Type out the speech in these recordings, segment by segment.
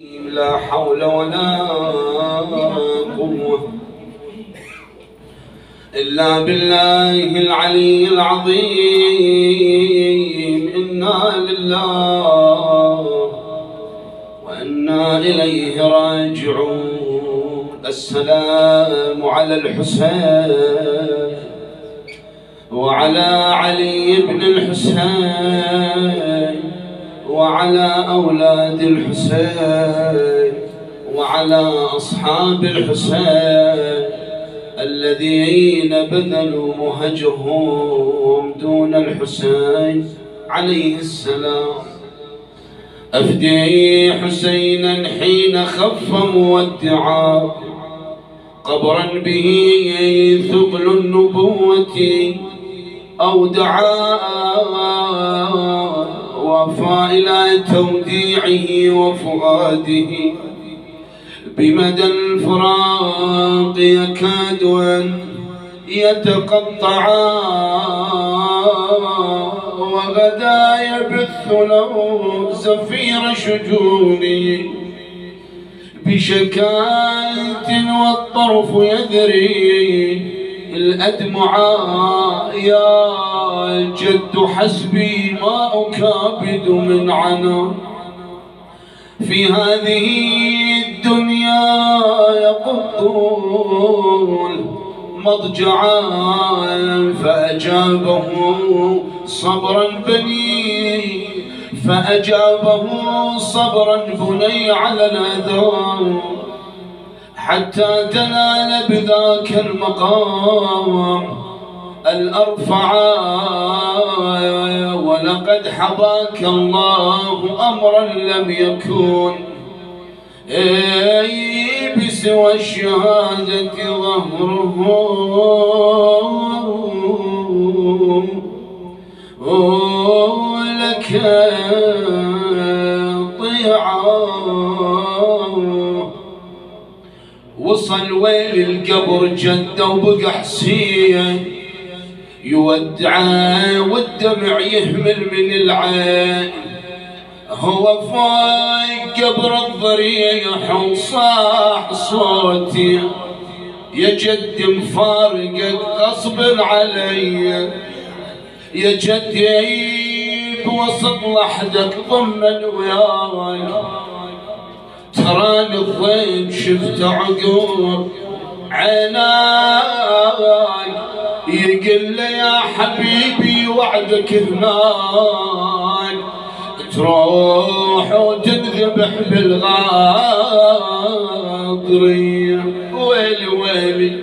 لا حول ولا قوة إلا بالله العلي العظيم. إنا لله وإنا إليه راجعون. السلام على الحسين وعلى علي بن الحسين. وعلى أولاد الحسين وعلى أصحاب الحسين الذين بذلوا مهجهم دون الحسين عليه السلام. أفدي حسينا حين خف مودعا. قبرا به ثقل النبوة أودعا وفى إلى توديعه وفؤاده. بمدى الفراق يكاد أن يتقطعا وغدا يبث له زفير شجوني بشكاية والطرف يذري الأدمع يا جد حسبي ما أكابد من عنا. في هذه الدنيا يقضون مضجعا فأجابه صبرا بني فأجابه صبرا بني على الأذى. حتى تنال بذاك المقام الأرفع ولقد حباك الله أمرا لم يكن. بسوى الشهادة ظهره لك طيعا وصل ويل القبر جده وبقى حسين. يودعه والدمع يهمل من العين. هو فوق قبر الضريح وصاح صوتي. يا جد مفارقك غصب علي. يا جد بوسط لحدك ضمن وياي تراني الضيم شفت عقوب عيناي. يا حبيبي وعدك هناك تروح وتنذبح بالغاضرية ويلي ويلي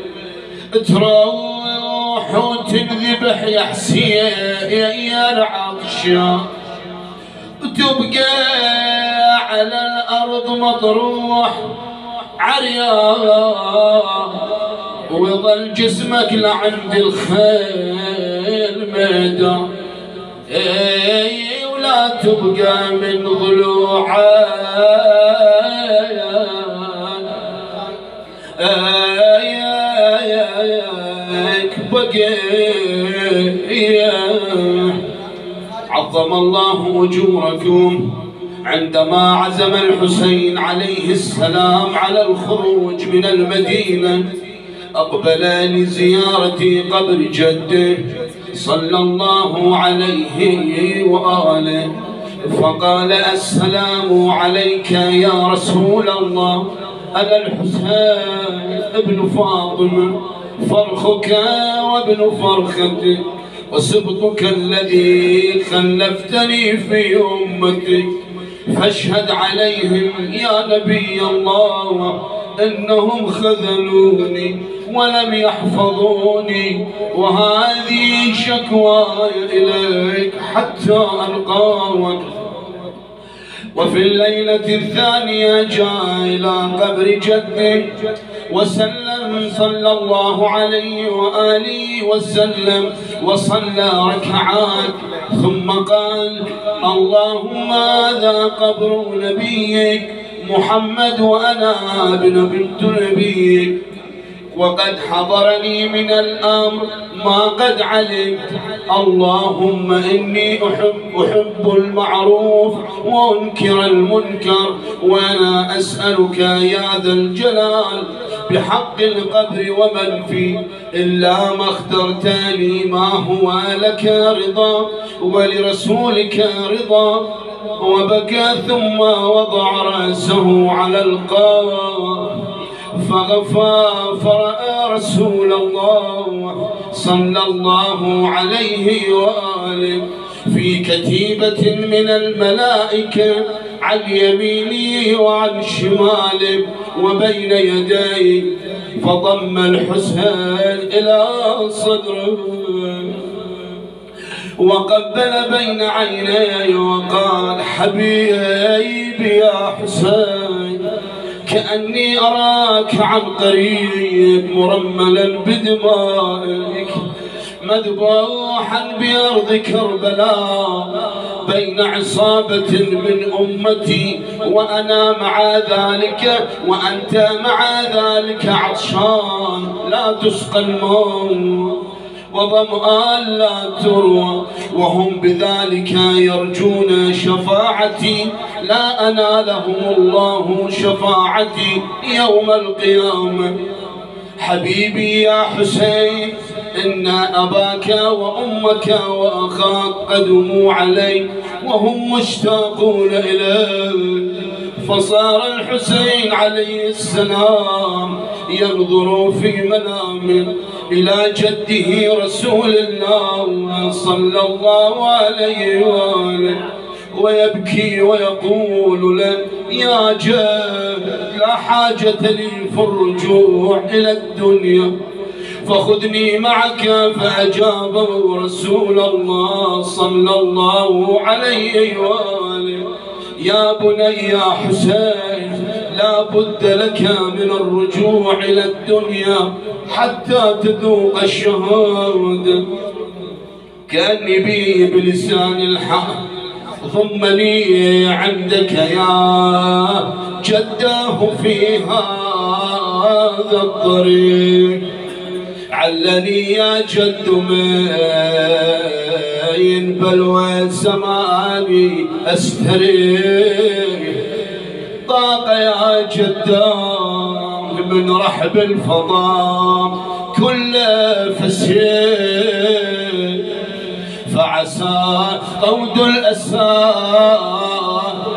تروح وتنذبح يا حسين يا العطشان وتبقى على الأرض مطروح عريان. ويظل جسمك لعند الخيل ميدان إي ولا تبقى من ضلوعك بقي. عظم الله أجوركم عندما عزم الحسين عليه السلام على الخروج من المدينة. أقبل لزيارة قبر جده صلى الله عليه وآله. فقال السلام عليك يا رسول الله. أنا الحسين ابن فاطمة فرخك وابن فرختك وسبطك الذي خلفتني في أمتك. فاشهد عليهم يا نبي الله. إنهم خذلوني ولم يحفظوني وهذه شكواي إليك حتى القاك وفي الليلة الثانية جاء إلى قبر جده وسلم صلى الله عليه وآله وسلم وصلى ركعات. ثم قال اللهم هذا قبر نبيك محمد وأنا ابن بنت نبيك وقد حضرني من الأمر ما قد علمت. اللهم إني أحب, أحب المعروف وأنكر المنكر. وأنا أسألك يا ذا الجلال بحق القبر ومن فيه إلا ما اخترتني ما هو لك رضا ولرسولك رضا. وبكى ثم وضع رأسه على القاف فغفى فرأى رسول الله صلى الله عليه وآله في كتيبة من الملائكة عن يمينه وعن شماله وبين يديه فضم الحسين إلى صدره وقبل بين عينيه وقال حبيبي يا حسين كأني أراك عن قريب مرملا بدمائك مذبوحا بأرض كربلاء بين عصابة من أمتي وأنا مع ذلك وأنت مع ذلك عطشان لا تسقى الموت. وظمآن لا تروى وهم بذلك يرجون شفاعتي. لا أنالهم الله شفاعتي يوم القيامة. حبيبي يا حسين إن أباك وأمك وأخاك قدموا علي وهم مشتاقون إليك. فصار الحسين عليه السلام ينظر في منام إلى جده رسول الله صلى الله عليه وآله ويبكي ويقول له يا جد لا حاجة لي في الرجوع إلى الدنيا فخذني معك. فأجابه رسول الله صلى الله عليه وآله يا بني يا حسين بد لك من الرجوع إلى الدنيا حتى تذوق الشهادة. كأني بي بلسان الحق ضمني عندك يا جده في هذا الطريق. علني يا جد من بلوى زماني استريح طاق يا جدام من رحب الفضاء كل فسيح فعسى قود الأسى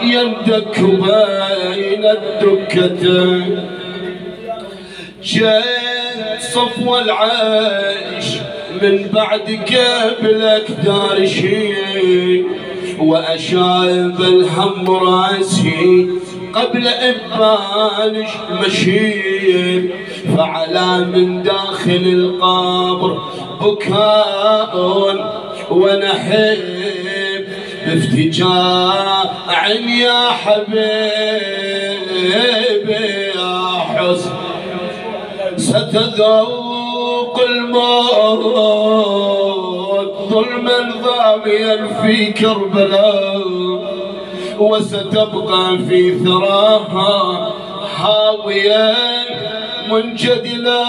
يندك بين الدكتين جيت صفو العيش من بعدك بالاكدار شي واشايب الهم راسي. قبل إبان مشي فعلى من داخل القبر بكاء ونحب. بافتجاع يا حبيبي يا حسن ستذوق الموت ظلما ضاميا في كربلاء. وستبقى في ثراها حاويا منجدلا.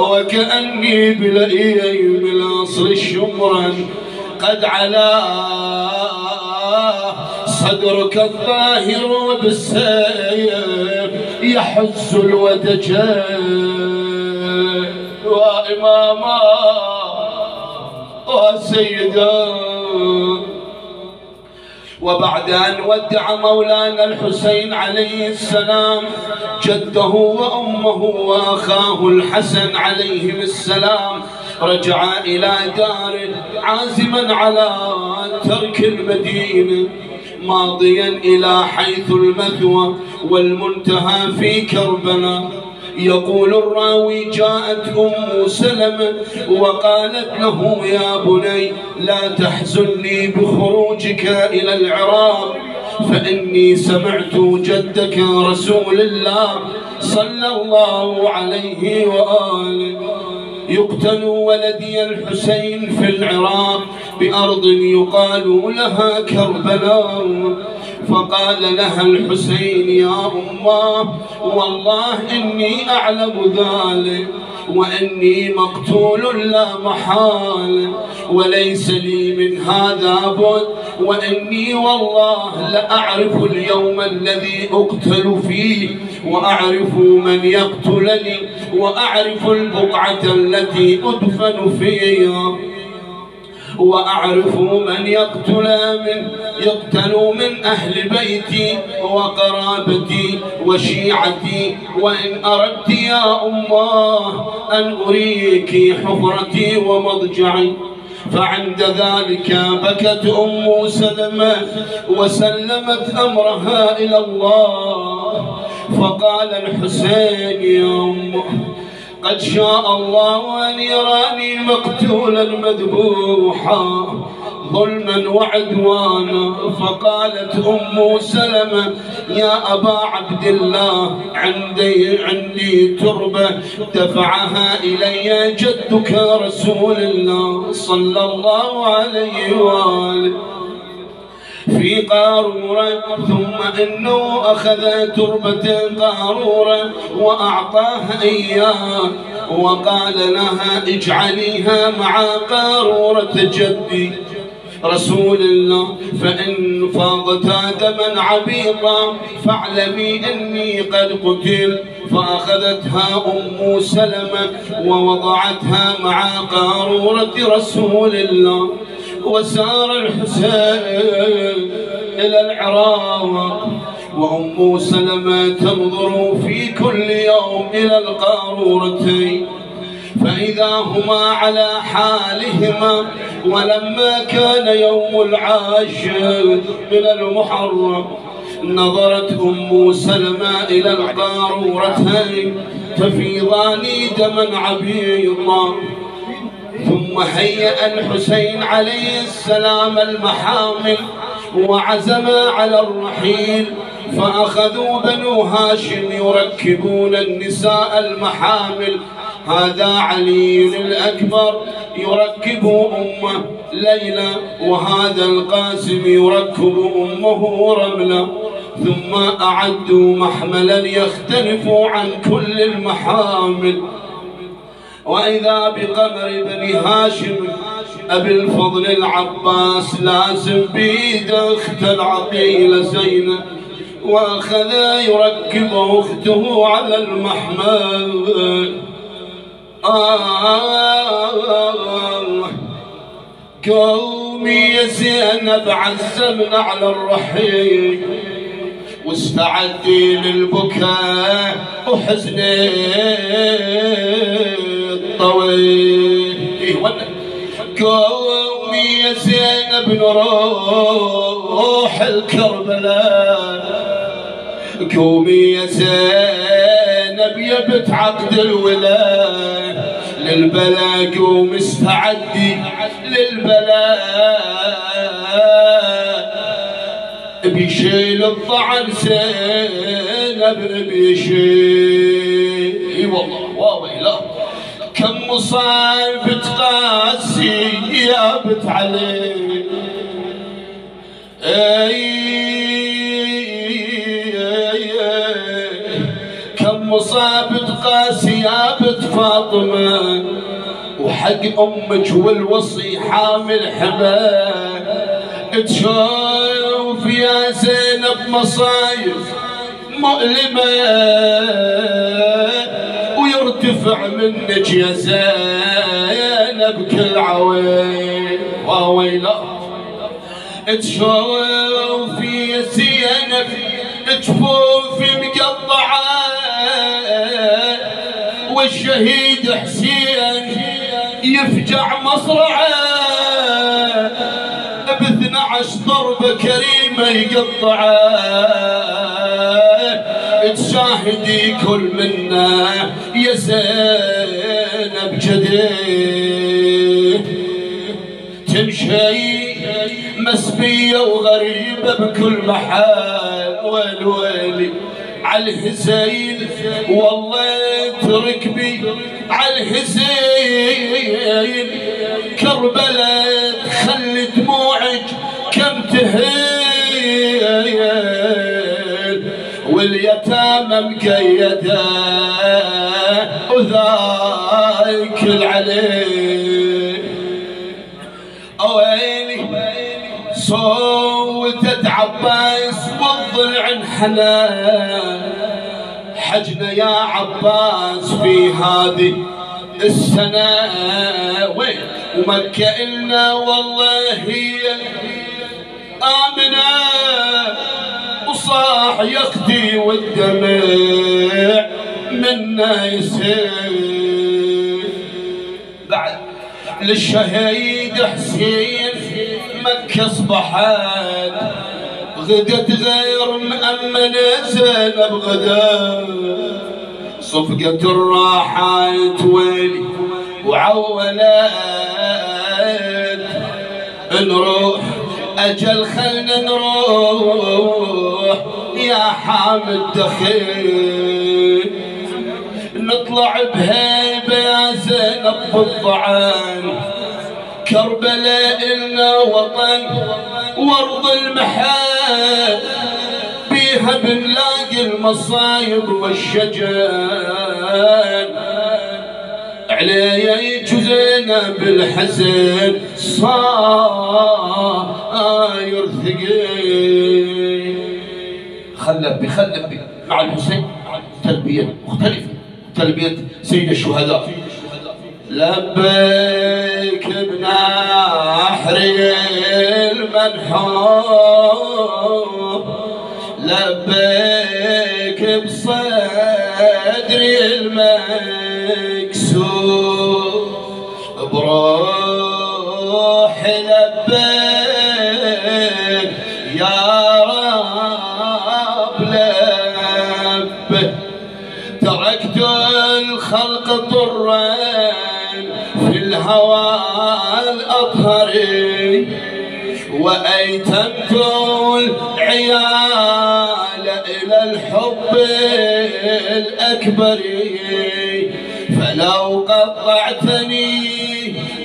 وكأني بلئي بالأصل الشمرا قد علا. صدرك الظاهر وبالسيف يحز الودجان وإماما وسيدا. وبعد أن ودع مولانا الحسين عليه السلام جده وأمه وأخاه الحسن عليهم السلام رجع إلى داره عازما على ترك المدينة ماضيا إلى حيث المثوى والمنتهى في كربلاء. يقول الراوي جاءت أم سلمة وقالت له يا بني لا تحزني بخروجك إلى العراق فإني سمعت جدك رسول الله صلى الله عليه وآله. يقتل ولدي الحسين في العراق بأرض يقال لها كربلاء. فقال لها الحسين يا أمه والله إني أعلم ذلك وإني مقتول لا محال وليس لي من هذا بد وإني والله لأعرف اليوم الذي أقتل فيه وأعرف من يقتلني وأعرف البقعة التي أدفن فيها. وأعرف من يقتل من يقتل من أهل بيتي وقرابتي وشيعتي. وإن أردت يا أماه أن أريك حفرتي ومضجعي. فعند ذلك بكت أم سلمة وسلمت أمرها إلى الله. فقال الحسين يا أمه قد شاء الله أن يراني مقتولا مذبوحا ظلما وعدوانا. فقالت أم سلمة يا أبا عبد الله عندي عندي تربة دفعها إلي جدك رسول الله صلى الله عليه وآله. في قارورة ثم إنه أخذ تربة قارورة واعطاها اياه وقال لها اجعليها مع قارورة جدي. رسول الله فإن فاضت دما عبيطا فاعلمي أني قد قتل فأخذتها أم سلمة ووضعتها مع قارورة رسول الله. وسار الحسين إلى العراق وأم سلمة تنظر في كل يوم إلى القارورتين. فإذا هما على حالهما ولما كان يوم العاشر من المحرم نظرت أم سلمة إلى القارورتين تفيضان دما عبيطا ثم هيأ الحسين عليه السلام المحامل وعزم على الرحيل فأخذوا بنو هاشم يركبون النساء المحامل. هذا علي الأكبر يركب أمه ليلى وهذا القاسم يركب أمه رملة. ثم أعدوا محملا يختلف عن كل المحامل. وإذا بقمر بني هاشم أبي الفضل العباس لازم بيد أخت العقيلة زينب وأخذ يركب أخته على المحمل. آه قومي يا زينب عزمنا على الرحيل واستعدي للبكاء وحزني الطويل قومي يا زينب نروح الكربلاء. قومي يا زينب يا بنت عقد الولاء. للبلاء قوم استعدي للبلاء. بيشيل الطعن زينب بيشيل إي والله واويلا كم مصايب تقاسي يا بت علي. كم مصاب تقاسي يا بت فاطمة. وحق أمك والوصي حامل حما تشوف يا زينب مصايب مؤلمة. ويرتفع منك يا زينب كل عويل وويلا تشوف يا زينب جفوفي مقطعة والشهيد حسين يفجع مصرعه باثنى عشر ضربة كريمة يقطعه تشاهدي كل منا يا زينب جديه تمشي مسبية وغريبة بكل محل ويل ويلي على الهزيل والله تركبي على الهزيل كربلاء خلي دموعك كم تهيل واليتامى مقيدة وذاك العلي أويلي صوتت عباس والضلع انحنى حجنا يا عباس في هذه السنة. وين؟ ومكة إلنا والله هي آمنة. وصاح يقضي والدمع منا يسير. بعد للشهيد حسين مكة أصبحت غدت غير مأمنة زينب غدا. صفقة الراحات ويلي وعولت. نروح أجل خلنا نروح. حامد دخيل نطلع بهيبة يا زينب بالضعان كربلاء إلنا وطن وارض المحال. بيها بنلاقي المصايب والشجان. علي يجزينا بالحزن صاير ثقيل. خلب بخلب مع الحسين تلبية مختلفة. تلبية سيد الشهداء. لبيك بنحر المنحور لبيك بصدري الخلق طرين في الهوى الأطهر وأيتمت العيال إلى الحب الأكبر. فلو قطعتني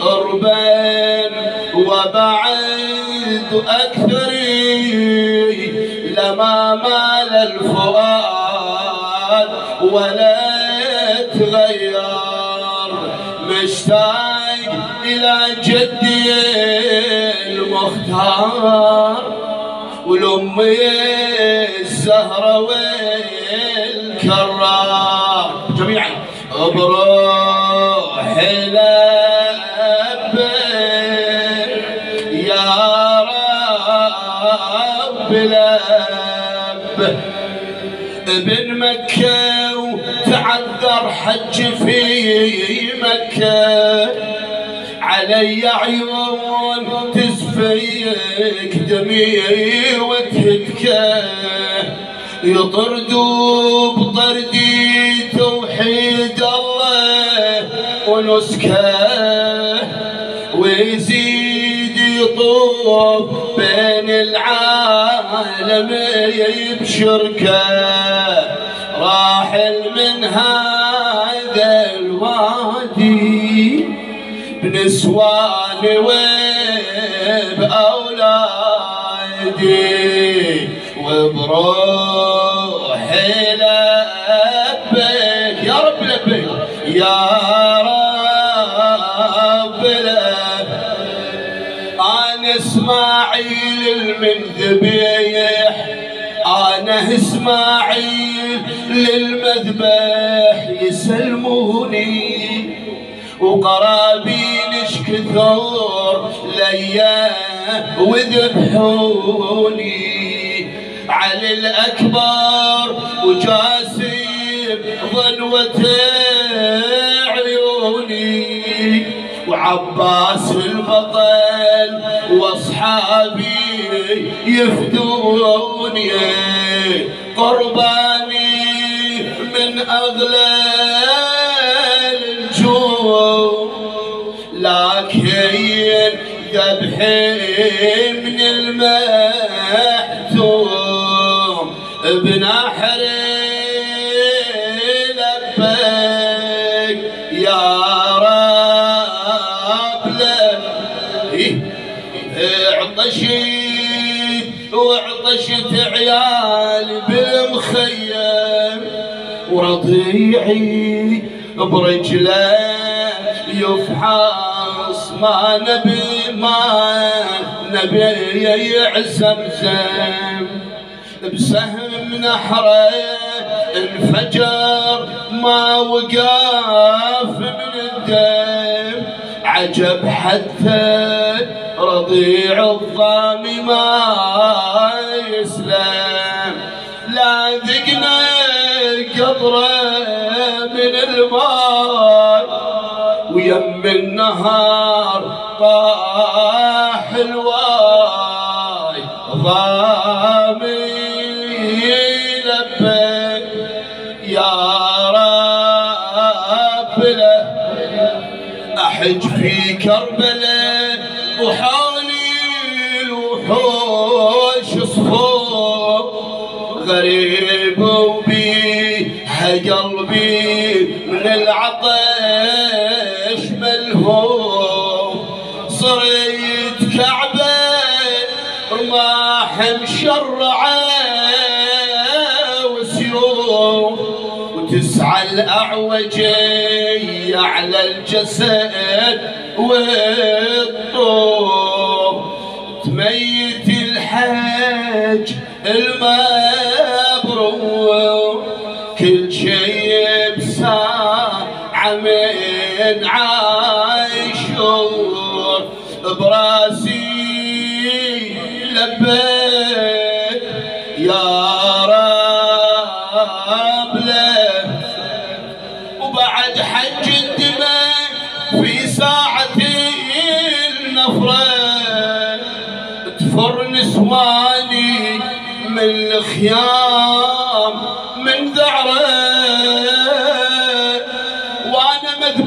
أربا وبعد أكثر لما مال الفؤاد ولا تغير. مشتاق إلى جدي المختار والأمي الزهرة والكرار. جميعا. بروحي لبيك يا رب لبيك ابن مكة وتعذر حج في مكة. علي عيون تسفيك دمي وتهتك يطردوا بطردي توحيد الله ونسكه ويزيد يطوف بين العالم يبشركه راحل من هذا الوادي بنسوان وبأولادي وبروحي لبيك. يا رب لبيك. يا رب لبيك. أنا إسماعيل المنذبيح. أنا إسماعيل للمذبح يسلموني وقرابينش كثر ليا وذبحوني. علي الأكبر وجاسم ظنوة عيوني وعباس البطل وأصحابي يفدوني. قرباني من ورضيعي برجله يفحص ما نبي ما نبي يعزمزم. بسهم نحره انفجر ما وقاف من الدم. عجب حتى رضيع الضام ما يسلم. النهار طاح الواي ضامي لبيك يا رب له. أحج في كربلاء رماح مشرعة وسيوف وتسعى الأعوجية على الجسد والطوف تميت الحج المبرور كل شيء بساعة من عاشور. براسي وانا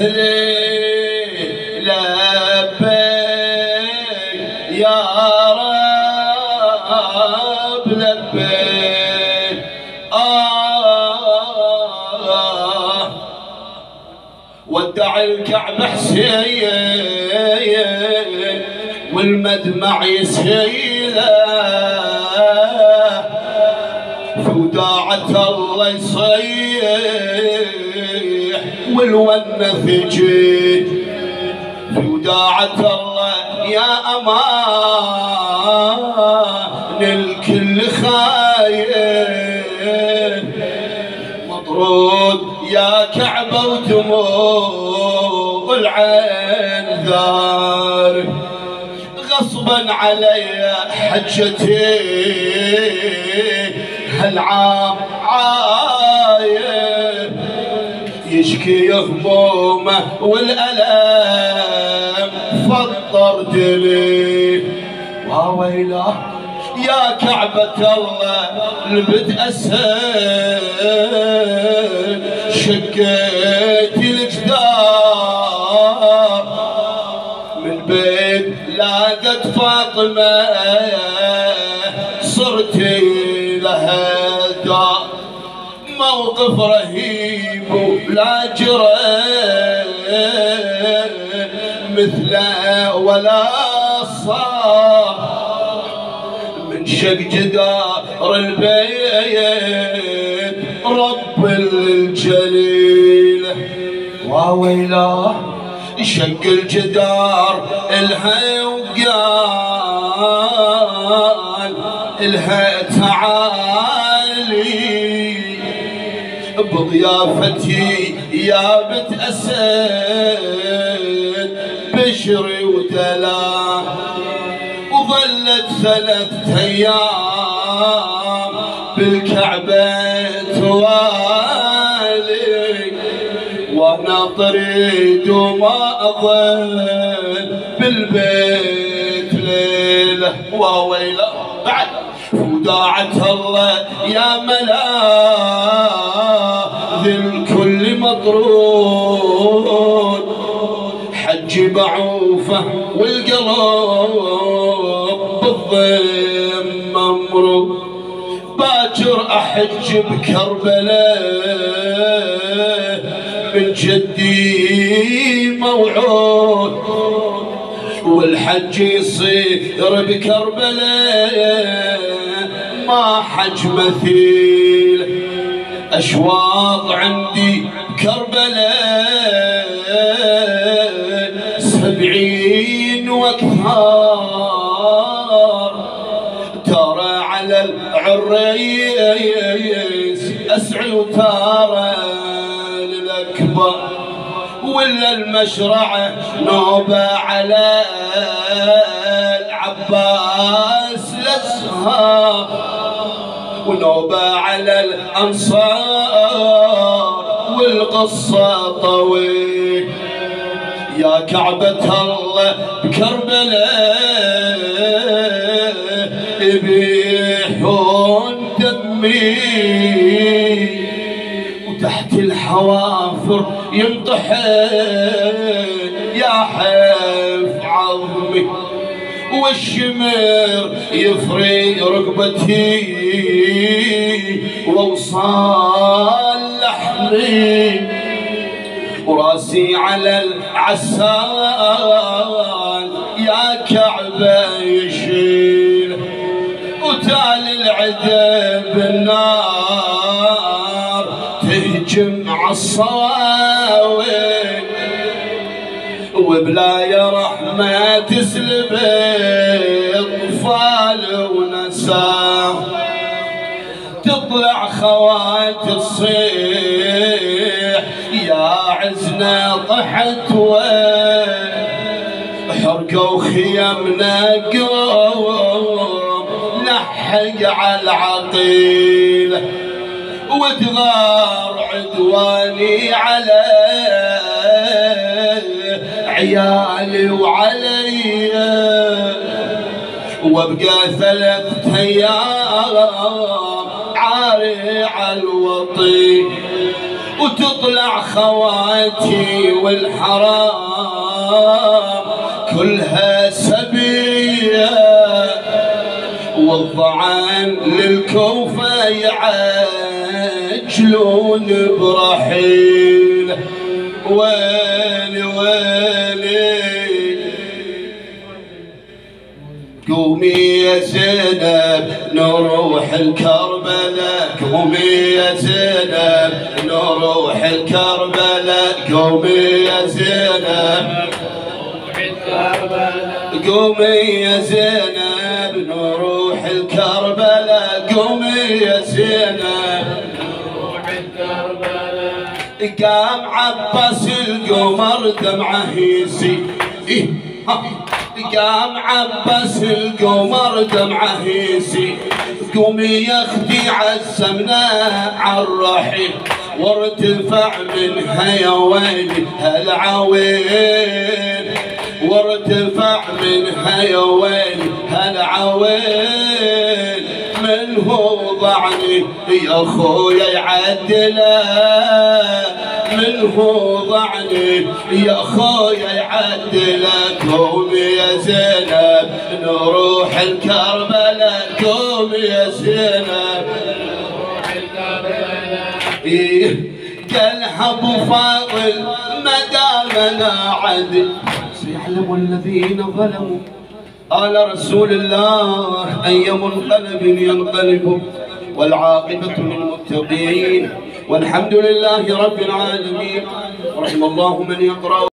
لبيك يا رب لبيك. آه ودع الكعبة حسين والمدمع يسيلة. في وداعة الله يصيح يجي في وداعة الله يا أمان الكل خايف مطرود يا كعبة ودموع العين ذار. غصبا علي حجتي. هالعام عايب يشكي همومه والألم فطر دلي. وويله يا كعبة الله لبت أسهل. شقيت الجدار من بيت لاقت فاطمة صرت لها دار. موقف رهيب. ولا جرى مثله ولا صار من شق جدار البيت رب الجليل. وويلاه شق الجدار الها وقال الها تعالي بضيافتي يا بنت أسد بشري ودلال وظلت ثلاثة أيام بالكعبة توالي. وأنا طريد وما أظل بالبيت ليلة. وويلة بعد. وداعة الله يا ملاذ الكل مطرود حج بعوفة والقلب بالضيم ممرود باكر أحج بكربلاء من جدي موعود. والحج يصير بكربلاء ما حج مثيل. اشواط عندي كربلاء سبعين وأكثر. ترى على العريس اسعي وترى للاكبر ولا المشرعة نوبة على العباس الأزهار ونوبة على الأنصار. والقصة طويل يا كعبة الله بكربلاء يبيحون دمي. وتحت الحوافر ينطحن يا حيف عظمي. والشمر يفري ركبتي ووصال لحمي وراسي على العسال يا كعبة يشيل وتالي العدا بالنار تهجم عالصواوي وبلا يا رحمة تسلب اطفال ونساء تطلع خوات تصيح عزنا طحت وين؟ حرقوا خيامنا قوم لحق على العقيل وتغار عدواني على عيالي وعلي وابقى ثلاث أيام عاري على الوطي وتطلع خواتي والحرام كلها سبية. والضعان للكوفة يعجلون برحيل. ويلي ويلي. قومي يا زينب نروح الكربلاء. قومي يا زينب نروح الكربلاء قومي يا زينب. قومي يا زينب نروح الكربلاء. قومي يا زينب. قام عباس القمر دمعه يسي إيه. قام عباس القمر دمعه يسي قومي يا أختي عزمنا عالرحيل وارتفع منها يا ويلي هالعويل وارتفع منها يا ويلي هالعويل من هو ضعني يا خويا يعدله من هو ضعني يا خويا يعدله قومي يا زينب نروح الكربلاء قومي يا زينب. إيه قالها ابو فاضل ما دامنا عدل سيعلم الذين ظلموا. قال رسول الله أي منقلب ينقلب. والعاقبة للمتقين. والحمد لله رب العالمين. رحم الله من يقرأ.